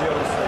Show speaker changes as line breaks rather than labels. exageros.